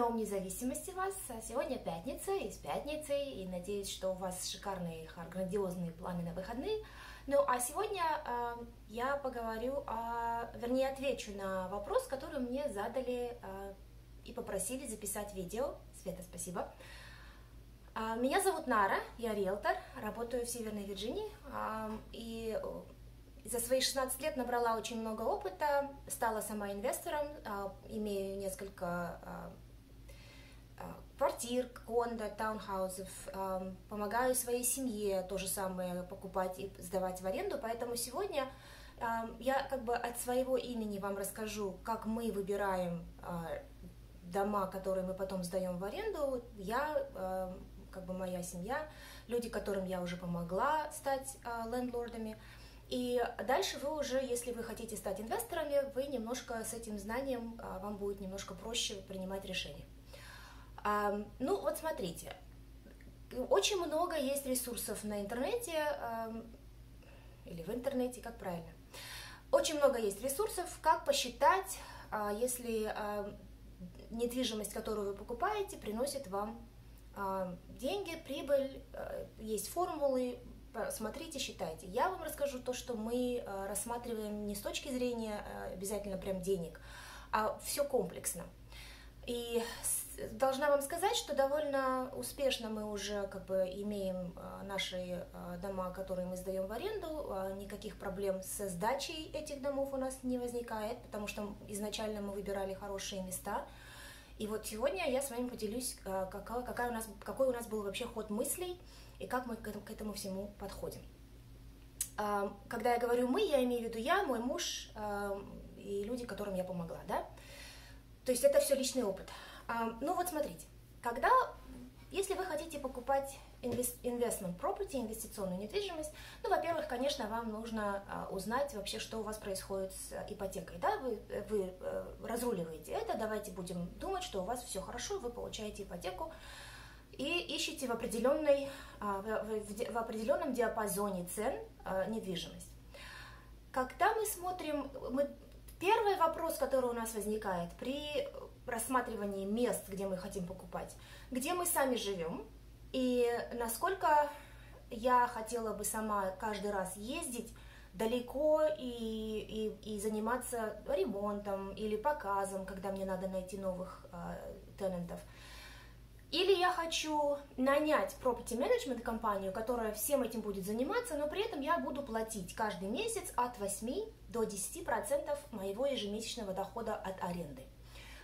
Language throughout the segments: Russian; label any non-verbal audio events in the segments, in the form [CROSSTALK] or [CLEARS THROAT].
Днем независимости вас. Сегодня пятница, и с пятницей, и надеюсь, что у вас шикарные, грандиозные планы на выходные. Ну, а сегодня э, я поговорю, о, вернее, отвечу на вопрос, который мне задали э, и попросили записать видео. Света, спасибо. Э, меня зовут Нара, я риэлтор, работаю в Северной Вирджинии, э, и за свои 16 лет набрала очень много опыта, стала сама инвестором, а, имею несколько а, а, квартир, кондо, таунхаусов, помогаю своей семье то же самое покупать и сдавать в аренду, поэтому сегодня я как бы от своего имени вам расскажу, как мы выбираем дома, которые мы потом сдаем в аренду. Я, как бы моя семья, люди, которым я уже помогла стать лендлордами – и дальше вы уже, если вы хотите стать инвесторами, вы немножко с этим знанием, вам будет немножко проще принимать решения. Ну вот смотрите, очень много есть ресурсов на интернете, или в интернете, как правильно. Очень много есть ресурсов, как посчитать, а, если недвижимость, которую вы покупаете, приносит вам деньги, прибыль, есть формулы, смотрите, считайте. Я вам расскажу то, что мы э, рассматриваем не с точки зрения э, обязательно прям денег, а все комплексно. И должна вам сказать, что довольно успешно мы уже как бы имеем э, наши дома, которые мы сдаем в аренду, никаких проблем со сдачей этих домов у нас не возникает, потому что изначально мы выбирали хорошие места. И вот сегодня я с вами поделюсь, какая, какая у нас, какой у нас был вообще ход мыслей, и как мы к этому всему подходим. А, когда я говорю «мы», я имею в виду я, мой муж а, и люди, которым я помогла, да? То есть это все личный опыт. А, ну вот смотрите, когда, если вы хотите покупать investment property, инвестиционную недвижимость, ну, во-первых, конечно, вам нужно узнать вообще, что у вас происходит с ипотекой, да, вы, вы э, разруливаете это, давайте будем думать, что у вас все хорошо, вы получаете ипотеку, и ищите в, определенной, а, в определенном диапазоне цен а, недвижимость. Когда мы смотрим, мы, первый вопрос, который у нас возникает при рассматривании мест, где мы хотим покупать, где мы сами живем и насколько я хотела бы сама каждый раз ездить далеко и, и, и заниматься ремонтом или показом, когда мне надо найти новых э, тенантов. Или я хочу нанять property management компанию, которая всем этим будет заниматься, но при этом я буду платить каждый месяц от 8 до 10% моего ежемесячного дохода от аренды.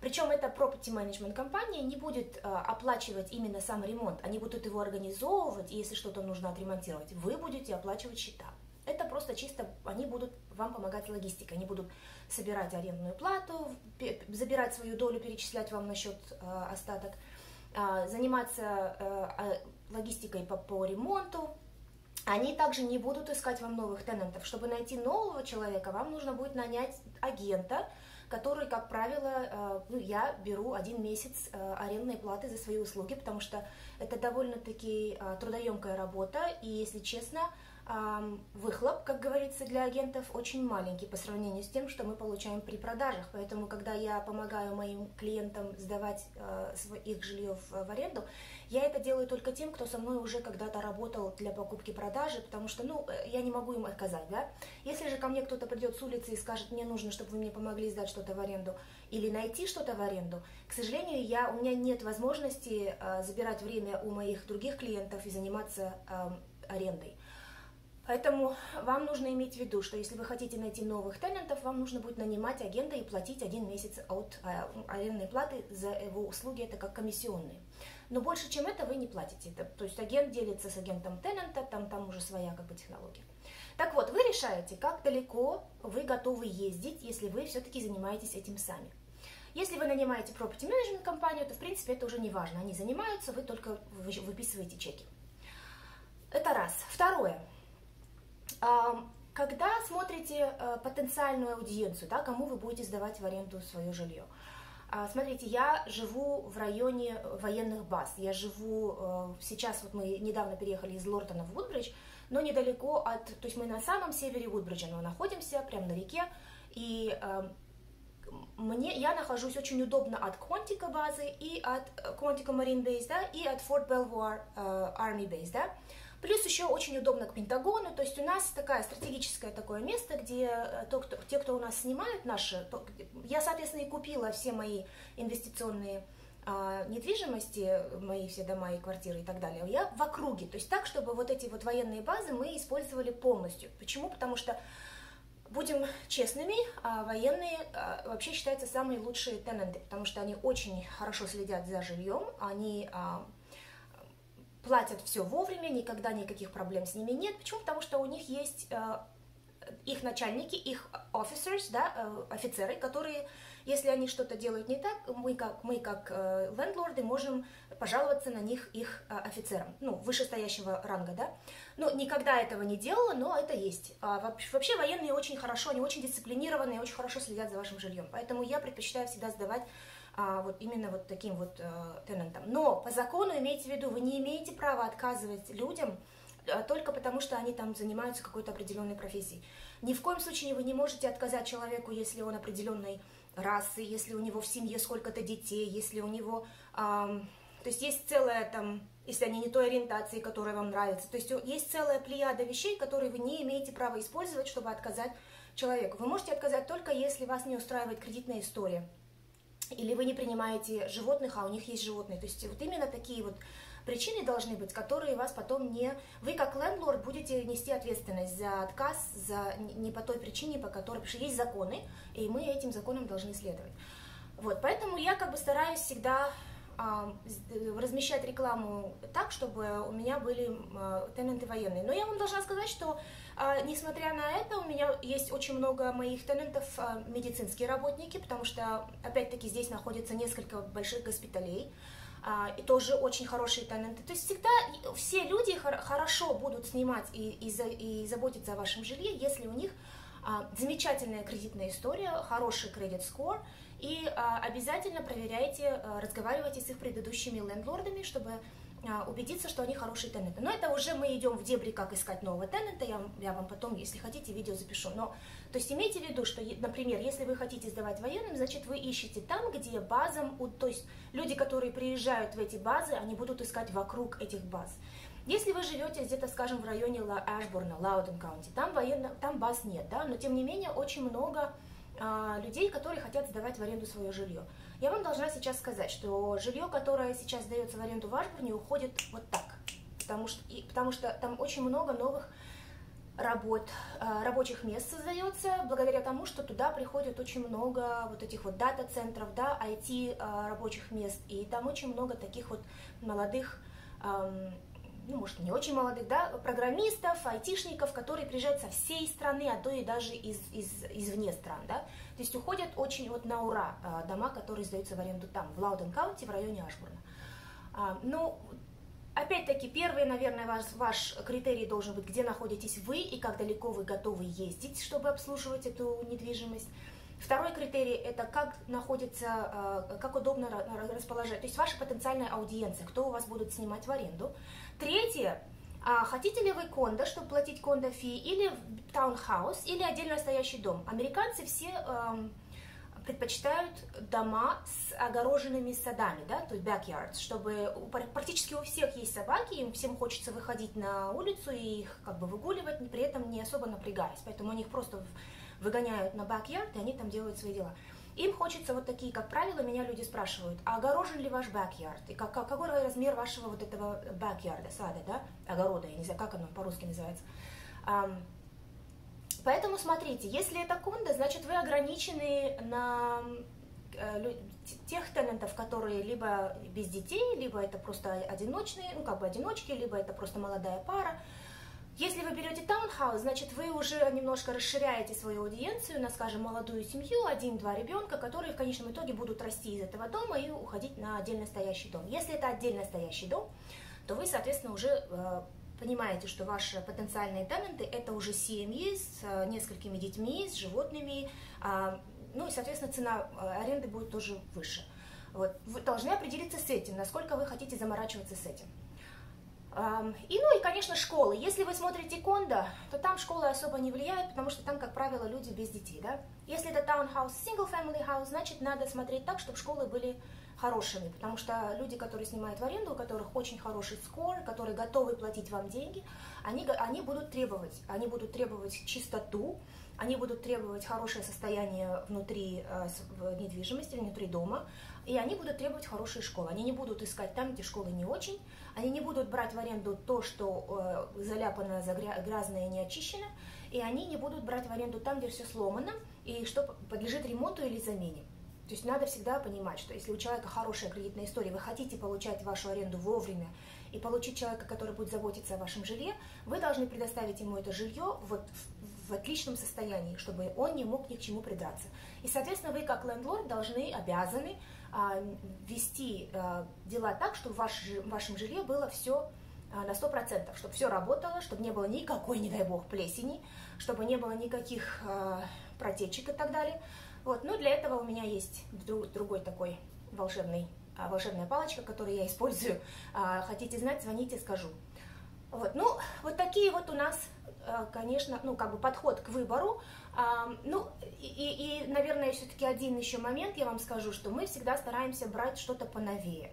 Причем эта property management компания не будет э, оплачивать именно сам ремонт, они будут его организовывать, и если что-то нужно отремонтировать, вы будете оплачивать счета. Это просто чисто, они будут вам помогать логистикой, они будут собирать арендную плату, забирать свою долю, перечислять вам на счет э, остаток – а, заниматься э, а, логистикой по, по ремонту, они также не будут искать вам новых тенантов. Чтобы найти нового человека, вам нужно будет нанять агента, который, как правило, э, ну, я беру один месяц э, арендной платы за свои услуги, потому что это довольно-таки трудоемкая работа, и, если честно, выхлоп, как говорится, для агентов очень маленький по сравнению с тем, что мы получаем при продажах. Поэтому, когда я помогаю моим клиентам сдавать э, их жилье в аренду, я это делаю только тем, кто со мной уже когда-то работал для покупки-продажи, потому что, ну, э, я не могу им отказать, да. Если же ко мне кто-то придет с улицы и скажет, мне нужно, чтобы вы мне помогли сдать что-то в аренду или найти что-то в аренду, к сожалению, я, у меня нет возможности э, забирать время у моих других клиентов и заниматься э, арендой. Поэтому вам нужно иметь в виду, что если вы хотите найти новых талентов, вам нужно будет нанимать агента и платить один месяц от э, арендной платы за его услуги, это как комиссионные. Но больше, чем это, вы не платите. Это, то есть агент делится с агентом талента, там, там уже своя как бы технология. Так вот, вы решаете, как далеко вы готовы ездить, если вы все-таки занимаетесь этим сами. Если вы нанимаете property management компанию, то в принципе это уже не важно. Они занимаются, вы только выписываете чеки. Это раз. Второе. Когда смотрите э, потенциальную аудиенцию, да, кому вы будете сдавать в аренду свое жилье, а, Смотрите, я живу в районе военных баз. Я живу э, сейчас, вот мы недавно переехали из Лортона в Вудбридж, но недалеко от, то есть мы на самом севере Вудбриджа, но находимся прямо на реке, и мне, я нахожусь очень удобно от Quantica базы и от Quantica Marine Base, да, и от Fort Belvoir Army Base, да. Плюс еще очень удобно к Пентагону, то есть у нас такое стратегическое такое место, где э, то, кто, те, кто у нас снимают наши, то, я, соответственно, и купила все мои инвестиционные а, недвижимости, мои все дома и квартиры и так далее, я в округе, то есть так, чтобы вот эти вот военные базы мы использовали полностью. Почему? Потому что Будем честными, а военные а, вообще считаются самые лучшие тенанты, потому что они очень хорошо следят за жильем, они а, платят все вовремя, никогда никаких проблем с ними нет. Почему? Потому что у них есть э, их начальники, их officers, да, э, офицеры, которые, если они что-то делают не так, мы как, мы как э, лендлорды можем пожаловаться на них их офицерам, ну, вышестоящего ранга, да. Но никогда этого не делала, но это есть. А вообще военные очень хорошо, они очень дисциплинированные, очень хорошо следят за вашим жильем. Поэтому я предпочитаю всегда сдавать а, вот именно вот таким вот а, тенантам. Но по закону имейте в виду, вы не имеете права отказывать людям а, только потому, что они там занимаются какой-то определенной профессией. Ни в коем случае вы не можете отказать человеку, если он определенной расы, если у него в семье сколько-то детей, если у него... А, то есть есть целая там, если они не той ориентации, которая вам нравится. То есть есть целая плеяда вещей, которые вы не имеете права использовать, чтобы отказать человеку. Вы можете отказать только если вас не устраивает кредитная история или вы не принимаете животных, а у них есть животные. То есть вот именно такие вот причины должны быть, которые вас потом не... Вы как лендлорд будете нести ответственность за отказ, за не по той причине, по которой... Потому что есть законы, и мы этим законам должны следовать. Вот, поэтому я как бы стараюсь всегда размещать рекламу так, чтобы у меня были а, тенанты военные. Но я вам должна сказать, что а, несмотря на это, у меня есть очень много моих тенантов а, медицинские работники, потому что, опять-таки, здесь находится несколько больших госпиталей, а, и тоже очень хорошие тенанты. То есть всегда все люди хорошо будут снимать и, и, и заботиться о вашем жилье, если у них замечательная кредитная история, хороший кредит скор, и обязательно проверяйте, разговаривайте с их предыдущими лендлордами, чтобы а, убедиться, что они хорошие тенанты. Но это уже мы идем в дебри, как искать нового тенанта, я, я вам потом, если хотите, видео запишу. Но, то есть имейте в виду, что, например, если вы хотите сдавать военным, значит, вы ищете там, где базам, то есть люди, которые приезжают в эти базы, они будут искать вокруг этих баз. Если вы живете где-то, скажем, в районе Ашборна, Лауден Каунти, там, военно, там баз нет, да, но тем не менее очень много а, людей, которые хотят сдавать в аренду свое жилье. Я вам должна сейчас сказать, что жилье, которое сейчас дается в аренду в Ашбурне, уходит вот так, потому что, и, потому что там очень много новых работ, а, рабочих мест создается, благодаря тому, что туда приходит очень много вот этих вот дата-центров, да, IT а, мест, и там очень много таких вот молодых ну, может, не очень молодых, да, программистов, айтишников, которые приезжают со всей страны, а то и даже из, из, извне стран, да. То есть уходят очень вот на ура а, дома, которые сдаются в аренду там, в Loudoun County, в районе Ашбурна. А, ну, опять-таки, первый, наверное, ваш, ваш критерий должен быть, где находитесь вы и как далеко вы готовы ездить, чтобы обслуживать эту недвижимость. Второй критерий – это как находится, а, как удобно расположить, то есть ваша потенциальная аудиенция, кто у вас будет снимать в аренду. Третье а хотите ли вы condo, чтобы платить condo fee, или таунхаус, или отдельно стоящий дом? Американцы все эм, предпочитают дома с огороженными садами, да, то есть backyards, чтобы практически у всех есть собаки, им всем хочется выходить на улицу и их как бы выгуливать, при этом не особо напрягаясь, поэтому они их просто выгоняют на backyard, и они там делают свои дела. Им хочется вот такие, как правило, меня люди спрашивают, а огорожен ли ваш backyard? И как, какой размер вашего вот этого backyard, сада, да, огорода, я не знаю, как оно по-русски называется. Поэтому смотрите, если это кондо, значит вы ограничены на э, тех тенантов, которые либо без детей, либо это просто одиночные, ну как бы одиночки, либо это просто молодая пара, если вы берете таунхаус, значит, вы уже немножко расширяете свою аудиенцию на, скажем, молодую семью, один-два ребенка, которые в конечном итоге будут расти из этого дома и уходить на отдельно стоящий дом. Если это отдельно стоящий дом, то вы, соответственно, уже э, понимаете, что ваши потенциальные тенанты – это уже семьи с э, несколькими детьми, с животными, э, ну и, соответственно, цена э, аренды будет тоже выше. Вот. Вы должны определиться с этим, насколько вы хотите заморачиваться с этим. И, ну и, конечно, школы. Если вы смотрите кондо, то там школы особо не влияют, потому что там, как правило, люди без детей, да. Если это таунхаус, single family house, значит, надо смотреть так, чтобы школы были хорошими, потому что люди, которые снимают в аренду, у которых очень хороший скор, которые готовы платить вам деньги, они, они будут требовать, они будут требовать чистоту, они будут требовать хорошее состояние внутри э, недвижимости, внутри дома, и они будут требовать хорошие школы. Они не будут искать там, где школы не очень, они не будут брать в аренду то, что э, заляпано, грязное не очищено, и они не будут брать в аренду там, где все сломано, и что подлежит ремонту или замене. То есть надо всегда понимать, что если у человека хорошая кредитная история, вы хотите получать вашу аренду вовремя и получить человека, который будет заботиться о вашем жилье, вы должны предоставить ему это жилье вот в отличном состоянии, чтобы он не мог ни к чему придраться. И, соответственно, вы как лендлорд должны, обязаны а, вести а, дела так, чтобы в, ваш, в вашем жилье было все а, на 100%, чтобы все работало, чтобы не было никакой, не дай бог, плесени, чтобы не было никаких а, протечек и так далее. Вот, ну, для этого у меня есть другой такой волшебный, а, волшебная палочка, которую я использую. А, хотите знать, звоните, скажу. Вот, ну, вот такие вот у нас, конечно, ну, как бы подход к выбору. Ну, и, и наверное, все-таки один еще момент я вам скажу, что мы всегда стараемся брать что-то поновее.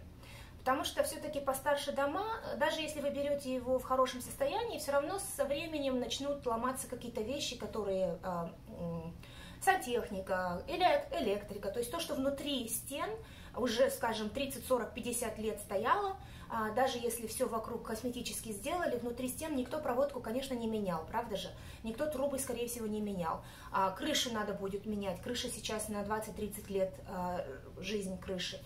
Потому что все-таки постарше дома, даже если вы берете его в хорошем состоянии, все равно со временем начнут ломаться какие-то вещи, которые сантехника, электрика, то есть то, что внутри стен уже, скажем, 30, 40, 50 лет стояло, а, даже если все вокруг косметически сделали, внутри стен никто проводку, конечно, не менял, правда же? Никто трубы, скорее всего, не менял. А крышу надо будет менять, крыша сейчас на 20-30 лет а, жизнь крыши.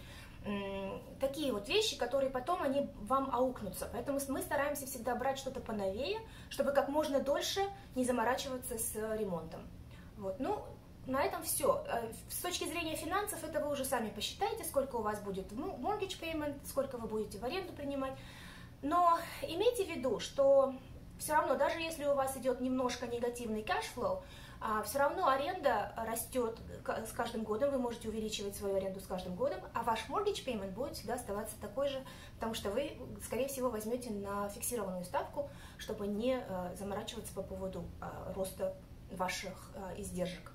Такие вот вещи, которые потом они вам аукнутся. Поэтому мы стараемся всегда брать что-то поновее, чтобы как можно дольше не заморачиваться с ремонтом. Вот. Ну, на этом все. Э, с точки зрения финансов, это вы уже сами посчитаете, сколько у вас будет mortgage payment, сколько вы будете в аренду принимать. Но имейте в виду, что все равно, даже если у вас идет немножко негативный cash flow, все равно аренда растет с каждым годом, вы можете увеличивать свою аренду с каждым годом, а ваш mortgage payment будет всегда оставаться такой же, потому что вы, скорее всего, возьмете на фиксированную ставку, чтобы не э, заморачиваться по поводу э, роста ваших издержек.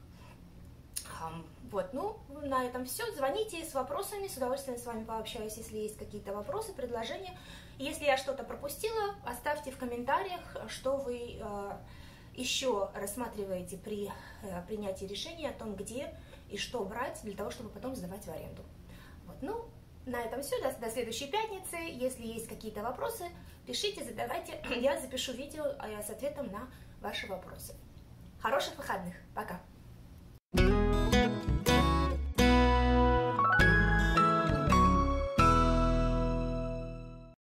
Вот, ну, на этом все. Звоните с вопросами, с удовольствием с вами пообщаюсь, если есть какие-то вопросы, предложения. Если я что-то пропустила, оставьте в комментариях, что вы э, еще рассматриваете при э, принятии решения о том, где и что брать, для того, чтобы потом сдавать в аренду. Вот, ну, на этом все. До, до следующей пятницы. Если есть какие-то вопросы, пишите, задавайте. [CLEARS THROAT] Я запишу видео а с ответом на ваши вопросы. Хороших выходных. Пока. Thank you.